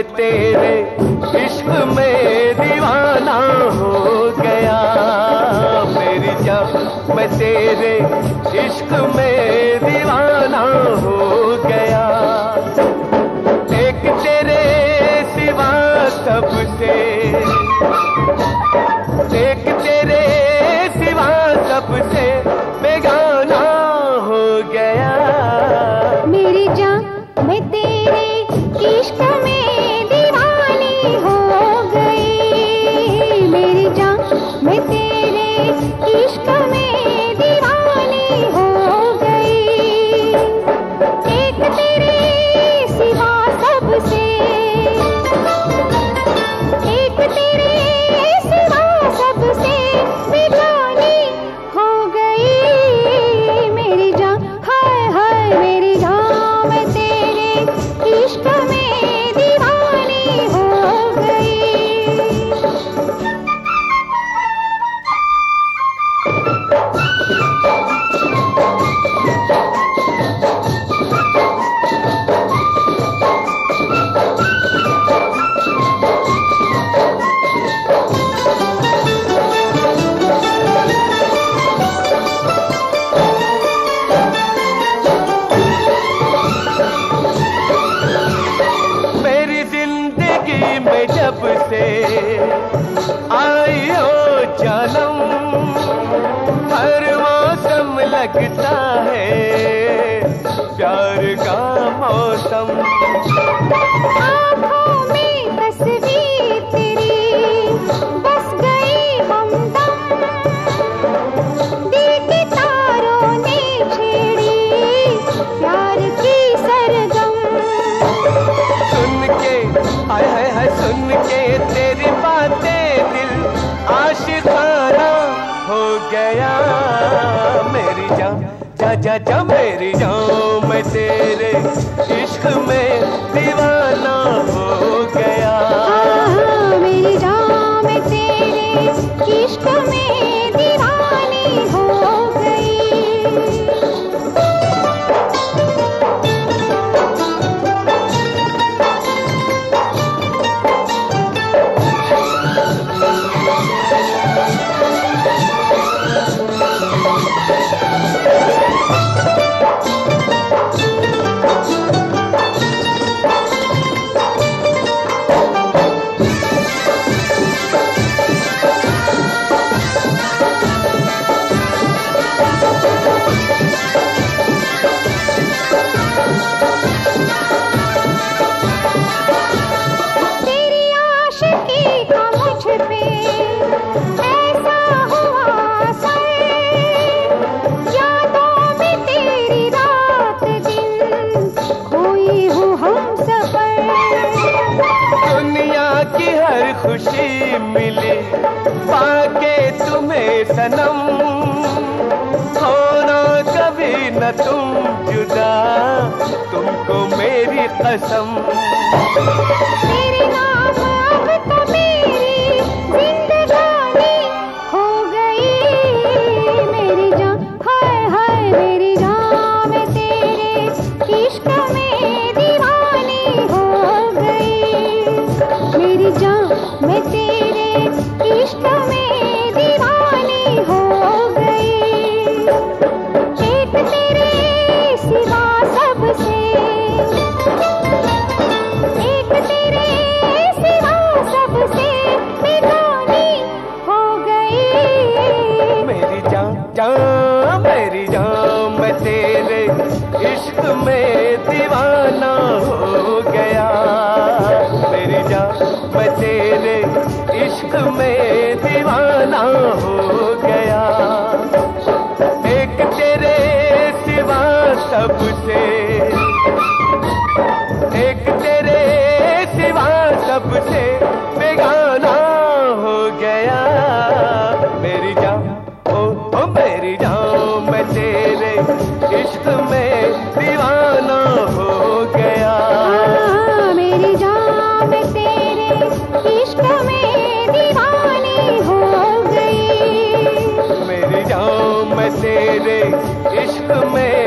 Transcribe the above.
मैं तेरे इश्क में दीवाना हो गया। मेरी जान मैं तेरे इश्क में दीवाना हो में जब से आयो जन्म हर मौसम लगता है प्यार का मौसम। सुन के तेरी बातें दिल आशिकाना हो गया। मेरी जान, जा जा जा, मेरी जान, मैं तेरे खुशी मिले पाके तुम्हें सनम। होना कभी न तुम जुदा तुमको मेरी कसम। तेरे तेरे इश्क में दीवानी हो गई। सबसे। हो गई। मेरी मेरी जान, मैं इश्क में दीवाना हो गया। मेरी जान, मैं तेरे इश्क में दीवाना हो गया। एक तेरे सिवा सबसे तेरे इश्क में